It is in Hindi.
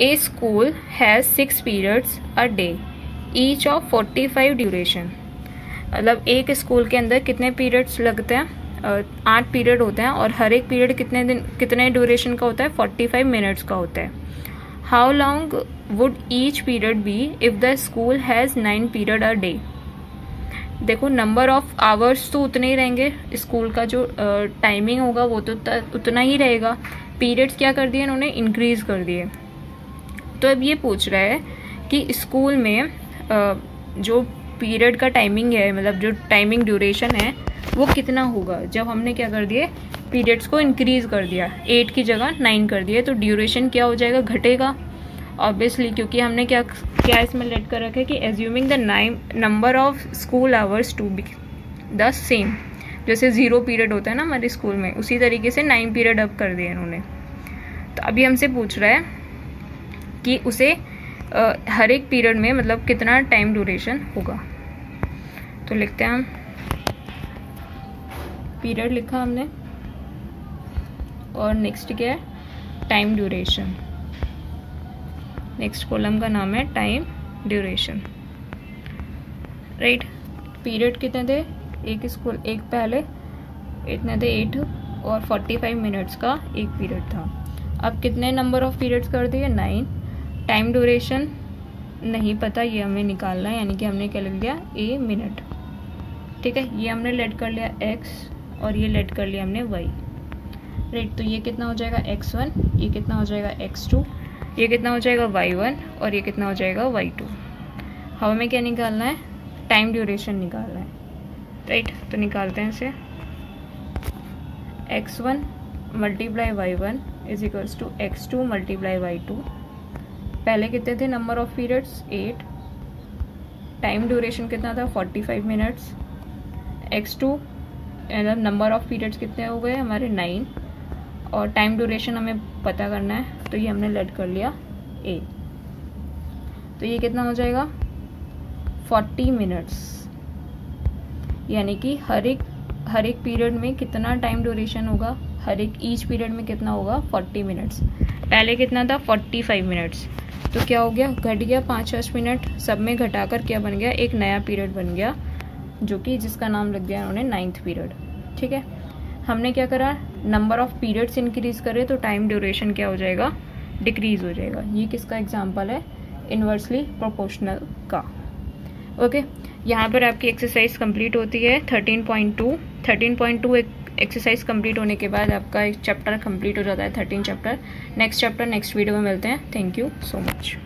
School has six periods a day each of forty five duration मतलब एक स्कूल के अंदर कितने पीरियड्स लगते हैं? आठ पीरियड होते हैं और हर एक पीरियड कितने दिन, कितने ड्यूरेशन का होता है? फोर्टी फाइव मिनट्स का होता है। How long would each period be if the school has nine period a day देखो नंबर ऑफ़ आवर्स तो उतने ही रहेंगे। स्कूल का जो टाइमिंग होगा वो तो उतना ही रहेगा। पीरियड्स क्या कर दिए इन्होंने? इंक्रीज कर दिए। तो अब ये पूछ रहा है कि स्कूल में जो पीरियड का टाइमिंग है मतलब जो टाइमिंग ड्यूरेशन है, वो कितना होगा? जब हमने क्या कर दिए? पीरियड्स को इंक्रीज कर दिया। एट की जगह नाइन कर दिया तो ड्यूरेशन क्या हो जाएगा? घटेगा ऑब्वियसली क्योंकि हमने क्या क्या इसमें लेट कर रखा है कि assuming the nine number of school hours to be the same जैसे ज़ीरो पीरियड होता है ना हमारे स्कूल में, उसी तरीके से नाइन पीरियड अप कर दिए इन्होंने। तो अभी हमसे पूछ रहा है कि उसे आ, हर एक पीरियड में मतलब कितना टाइम ड्यूरेशन होगा। तो लिखते हैं हम। पीरियड लिखा हमने। और नेक्स्ट क्या है? टाइम ड्यूरेशन नेक्स्ट कॉलम का नाम है टाइम ड्यूरेशन राइट पीरियड कितने थे? एक स्कूल एक पहले इतने थे एट और फोर्टी फाइव मिनट्स का एक पीरियड था। अब कितने नंबर ऑफ़ पीरियड्स कर दिए? नाइन टाइम ड्यूरेशन नहीं पता, ये हमें निकालना है, यानी कि हमने क्या लिख दिया? ए मिनट ठीक है, ये हमने लेट कर लिया एक्स और ये लेट कर लिया हमने वाई राइट तो ये कितना हो जाएगा? एक्स वन ये कितना हो जाएगा? एक्स टू ये कितना हो जाएगा? वाई वन और ये कितना हो जाएगा? वाई टू हवा में क्या निकालना है? टाइम ड्यूरेशन निकालना है. राइट तो निकालते हैं इसे. X one multiply y one is equals to x two multiply y two पहले कितने थे? Number of periods at time duration कितना था? Forty five minutes x two number of periods कितने हो गए? हमारे नाइन और टाइम ड्यूरेशन हमें पता करना है तो ये हमने लेट कर लिया ए तो ये कितना हो जाएगा? फोर्टी मिनट्स यानी कि हर एक हर एक पीरियड में कितना टाइम ड्यूरेशन होगा? हर एक ईच पीरियड में कितना होगा? फोर्टी मिनट्स पहले कितना था? फोर्टी फाइव मिनट्स तो क्या हो गया? घट गया पाँच पाँच मिनट सब में घटाकर क्या बन गया? एक नया पीरियड बन गया, जो कि जिसका नाम लग गया उन्होंने नाइन्थ पीरियड ठीक है? हमने क्या करा? नंबर ऑफ़ पीरियड्स इंक्रीज करे तो टाइम ड्यूरेशन क्या हो जाएगा? डिक्रीज हो जाएगा. ये किसका एग्ज़ाम्पल है? इन्वर्सली प्रोपोर्शनल का. ओके यहाँ पर आपकी एक्सरसाइज कंप्लीट होती है. 13.2 13.2 एक एक्सरसाइज कंप्लीट होने के बाद आपका एक चैप्टर कंप्लीट हो जाता है thirteen chapter next chapter next video में मिलते हैं. Thank you so much